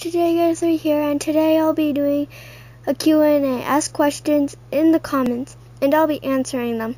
today guys are here and today I'll be doing a Q&A. Ask questions in the comments and I'll be answering them.